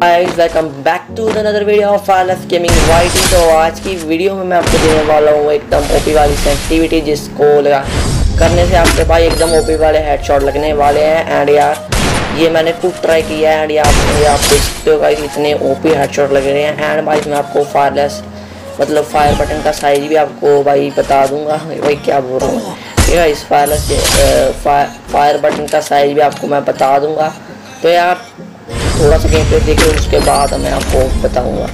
Guys welcome back to another video of Fireless Gaming YT तो आज की video में मैं आपको देने वाला हूँ एकदम ओपी वाली सेंसिटिविटी जिसको लगा करने से आपके पास एकदम ओपी वाले हेडशॉट लगने वाले हैं। एंड यार, ये मैंने खूब ट्राई किया है। एंड ये आप ये आप देख सकते हो गाइस इतने ओपी हेडशॉट लग रहे हैं। एंड भाई, मैं आपको फायरलेस मतलब फायर बटन का साइज़ भी आपको भाई बता दूँगा। भाई, क्या बोल रहा हूँ ठीक है इस फायरलेस फायर बटन का साइज़ भी आपको मैं बता दूँगा। तो यार थोड़ा सा गेम प्ले देखे उसके बाद मैं आपको बताऊँगा।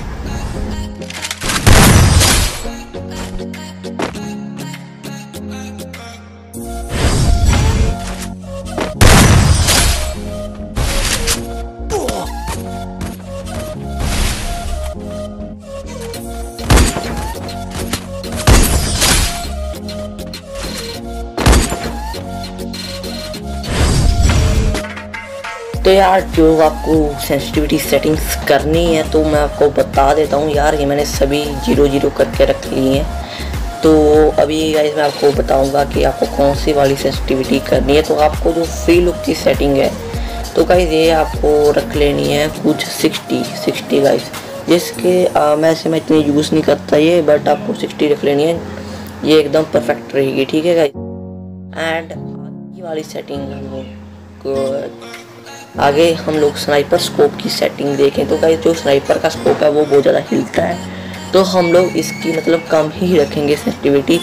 तो यार, जो आपको सेंसिटिविटी सेटिंग्स करनी है तो मैं आपको बता देता हूँ यार, ये मैंने सभी ज़ीरो ज़ीरो करके रख ली हैं। तो अभी गाइस मैं आपको बताऊँगा कि आपको कौन सी वाली सेंसिटिविटी करनी है। तो आपको जो फ्री लुक की सेटिंग है तो गाइस ये आपको रख लेनी है कुछ सिक्सटी सिक्सटी गाइस जिसके मैं से मैं इतनी यूज़ नहीं करता ये बट आपको सिक्सटी रख लेनी है। ये एकदम परफेक्ट रहेगी, ठीक है गाइस एंड वाली सेटिंग आगे हम लोग स्नाइपर स्कोप की सेटिंग देखें तो गाइस जो स्नाइपर का स्कोप है, वो बहुत ज़्यादा हिलता है। तो हम लोग इसकी मतलब कम ही रखेंगे सेंसिटिविटी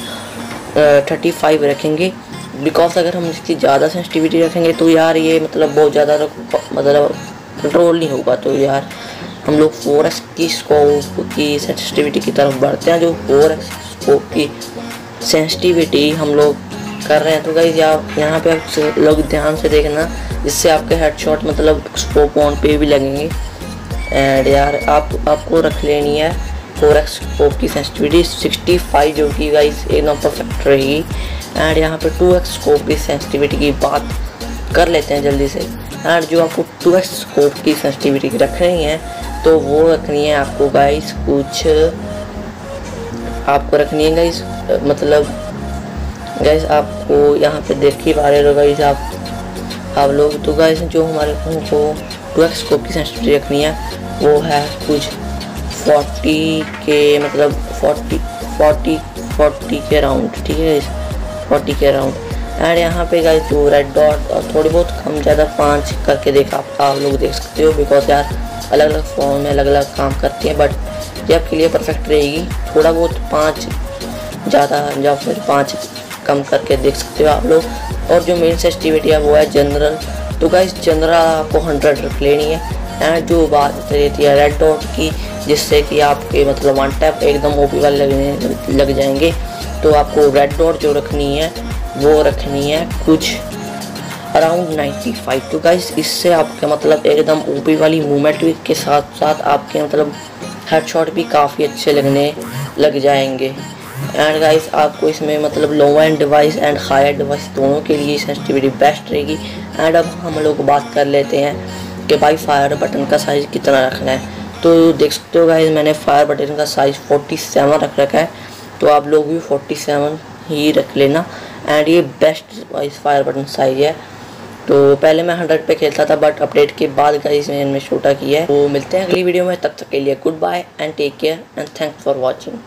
थर्टी फाइव रखेंगे। बिकॉज़ अगर हम इसकी ज़्यादा सेंसिटिविटी रखेंगे तो यार ये मतलब बहुत ज़्यादा मतलब कंट्रोल नहीं होगा। तो यार हम लोग फोर एक्स की स्कोप की सेंसिटिविटी की तरफ़ बढ़ते हैं। जो फोर एक्स स्कोप की सेंसिटिविटी हम लोग कर रहे हैं। तो गाइज़ आप यहाँ पे आप लोग ध्यान से देखना, जिससे आपके हेडशॉट मतलब स्कोप ऑन पे भी लगेंगे। एंड यार, आप आपको रख लेनी है फोर एक्स स्कोप की सेंसिटिविटी सिक्सटी फाइव जो कि गाइज़ एकदम परफेक्ट रहेगी। एंड यहाँ पे टू एक्स स्कोप की सेंसिटिविटी की बात कर लेते हैं जल्दी से। एंड जो आपको टू एक्स स्कोप की सेंसिटिविटी रखनी है तो वो रखनी है आपको गाइस कुछ आपको रखनी है गाइस मतलब गैस आपको यहाँ पे देख ही पा रहे हो गाइस आप। आप लोग तो गैस जो हमारे को टू एक्स स्कोप की सेंसिटिविटी रखनी है वो है कुछ फोर्टी के मतलब फोर्टी फोर्टी फोर्टी के राउंड ठीक है गैस फोर्टी के राउंड एंड यहाँ पे गाइस जो रेड डॉट और थोड़ी बहुत कम ज़्यादा पाँच करके देखा आप, आप लोग देख सकते हो बिकॉज़ यार अलग अलग फॉर्म में अलग अलग काम करती हैं बट ये आपके लिए परफेक्ट रहेगी। थोड़ा बहुत पाँच ज़्यादा या फिर पाँच कम करके देख सकते हो आप लोग। और जो मेन सेंसिटिविटी है वो है जनरल तो गाइस जनरल आपको हंड्रेड रख लेनी है। एंड जो बात रहती है रेड डॉट की, जिससे कि आपके मतलब वन टैप एकदम ओपी वाले लगने लग जाएँगे। तो आपको रेड डॉट जो रखनी है, वो रखनी है कुछ अराउंड 95 तो गाइस इससे आपके मतलब एकदम ओपी वाली मूवमेंट भी के साथ साथ आपके मतलब हेडशॉट भी काफ़ी अच्छे लगने लग जाएँगे। एंड गाइस आपको इसमें मतलब low end device and higher device दोनों के लिए सेंसिटिविटी बेस्ट रहेगी। एंड अब हम लोग बात कर लेते हैं कि भाई फायर बटन का साइज़ कितना रखना है। तो देख सकते हो गाइस मैंने फायर बटन का साइज़ 47 रख रखा है। तो आप लोग भी 47 ही रख लेना। एंड ये best wise fire button size है। तो पहले मैं 100 पे खेलता था बट अपडेट के बाद गाइस मैंने इनमें छोटा किया है। तो मिलते हैं अगली वीडियो में। तब तक के लिए goodbye and take care and thanks for watching